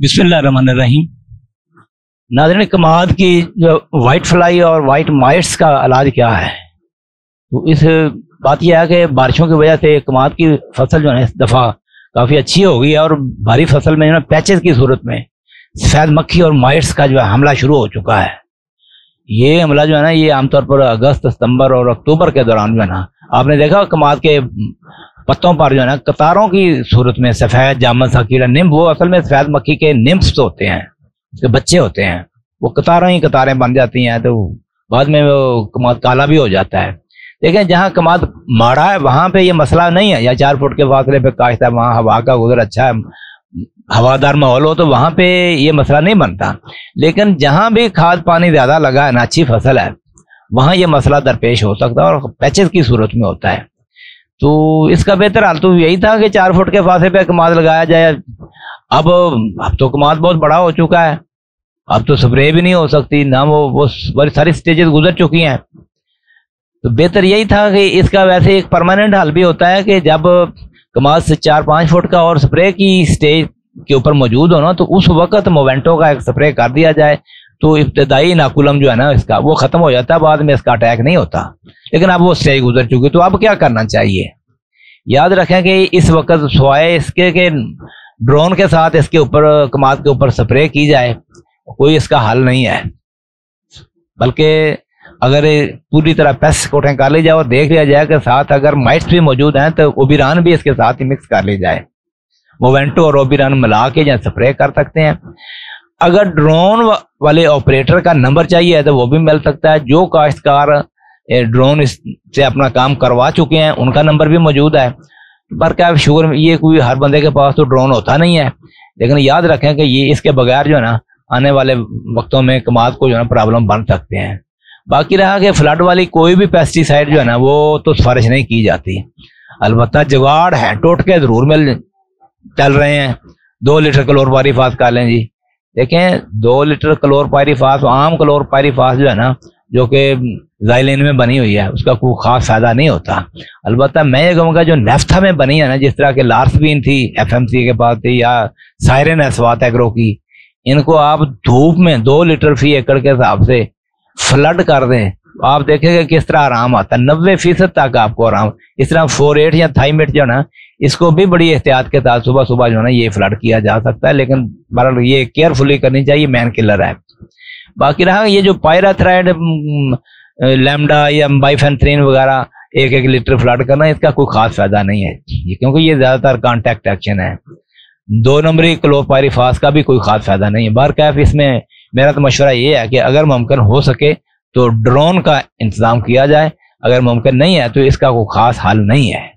बिस्मिल्लाहिर्रहमानिर्रहीम। नाजरन कमाद की जो वाइट फ्लाई और वाइट माइट्स का इलाज क्या है? तो इस बात यह है कि बारिशों की वजह से कमाद की फ़सल जो है, इस दफ़ा काफ़ी अच्छी हो गई है और भारी फ़सल में जो है पैचेस की सूरत में सफ़ेद मक्खी और माइट्स का जो है, हमला शुरू हो चुका है। ये हमला जो है ना, ये आमतौर पर अगस्त, सितंबर और अक्टूबर के दौरान जो है ना, आपने देखा कमाद के पत्तों पर जो है ना, कतारों की सूरत में सफ़ेद जामन सा कीड़ा निम्ब वो असल में सफ़ेद मक्खी के निम्स होते हैं, उसके बच्चे होते हैं। वो कतारों ही कतारें बन जाती हैं तो बाद में वो कमाद काला भी हो जाता है। देखें जहाँ कमाद माड़ा है, वहाँ पे ये मसला नहीं है। या चार फुट के फासले पे काश्त है, वहाँ हवा का गुजर अच्छा है, हवादार माहौल हो तो वहाँ पे ये मसला नहीं बनता। लेकिन जहाँ भी खाद पानी ज़्यादा लगा है ना अच्छी फ़सल है, वहाँ ये मसला दरपेश हो सकता है और पैचेस की सूरत में होता है। तो इसका बेहतर हाल तो यही था कि चार फुट के फासे पे कमाद लगाया जाए। अब अब तो कमाद बहुत बड़ा हो चुका है। अब तो स्प्रे भी नहीं हो सकती, ना वो वो बड़ी सारी स्टेजेस गुजर चुकी हैं। तो बेहतर यही था कि इसका वैसे एक परमानेंट हल भी होता है कि जब कमाद से चार पाँच फुट का और स्प्रे की स्टेज के ऊपर मौजूद हो ना तो उस वक्त मोवेंटो का एक स्प्रे कर दिया जाए। तो इब्तदाई नाकुलम जो है ना, इसका, वो खत्म हो जाता है बाद में इसका अटैक नहीं होता। लेकिन अब वो स्टेज गुजर चुकी तो अब क्या करना चाहिए? याद रखें कि इस वक्त सवाए इसके, के ड्रोन के साथ इसके ऊपर, कमाद के ऊपर स्प्रे की जाए, कोई इसका हल नहीं है। बल्कि अगर पूरी तरह पेस्ट कर ली जाए और देख लिया जाए कि साथ अगर माइट्स भी मौजूद हैं तो ओबिरान भी इसके साथ ही मिक्स कर ली जाए। मोवेंटो और ओबिरान मिला के या स्प्रे कर सकते हैं। अगर ड्रोन वाले ऑपरेटर का नंबर चाहिए तो वो भी मिल सकता है। जो काश्तकार ड्रोन से अपना काम करवा चुके हैं। उनका नंबर भी मौजूद है। पर क्या शुगर ये कोई हर बंदे के पास तो ड्रोन होता नहीं है। लेकिन याद रखें कि ये इसके बगैर जो है ना, आने वाले वक्तों में कमाद को जो है ना प्रॉब्लम बन सकते हैं। बाकी रहा कि फ्लड वाली कोई भी पेस्टिसाइड जो है ना, वो तो सिफारिश नहीं की जाती। अलबत् जुगाड़ है, टोटके ज़रूर मिल चल रहे हैं। दो लीटर क्लोर पारीफास का लें जी। देखें, दो लीटर क्लोर पारीफास आम क्लोर पारीफास जो है ना, जो कि जाइलिन में बनी हुई है, उसका कोई खास फ़ायदा नहीं होता। अलबत् मैं ये कहूँगा जो नेफ्था में बनी है ना, जिस तरह के लार्सबीन थी एफएमसी के पास थी या सायरन एसवात एग्रो की, इनको आप धूप में दो लीटर फ़ी एकड़ के हिसाब से फ्लड कर दें। आप देखेंगे किस तरह आराम आता है। नब्बे फ़ीसद तक आपको आराम, इस तरह फोर एट या थाईमेट जो ना, इसको भी बड़ी एहतियात के साथ सुबह सुबह जो ना, ये फ्लड किया जा सकता है, लेकिन बहरहाल ये केयरफुली करनी चाहिए, मैन किलर है बाकी रहा ये जो पायराथ्राइड लैमडा या बाइफेंथ्रीन वगैरह एक एक लीटर फ्लड करना, इसका कोई खास फ़ायदा नहीं है। ये क्योंकि ये ज़्यादातर कॉन्टैक्ट एक्शन है। दो नंबरी क्लोपायरिफास का भी कोई खास फ़ायदा नहीं है। बार कैफ इसमें मेरा तो मशवरा ये है कि अगर मुमकिन हो सके तो ड्रोन का इंतज़ाम किया जाए। अगर मुमकिन नहीं है तो इसका कोई खास हल नहीं है।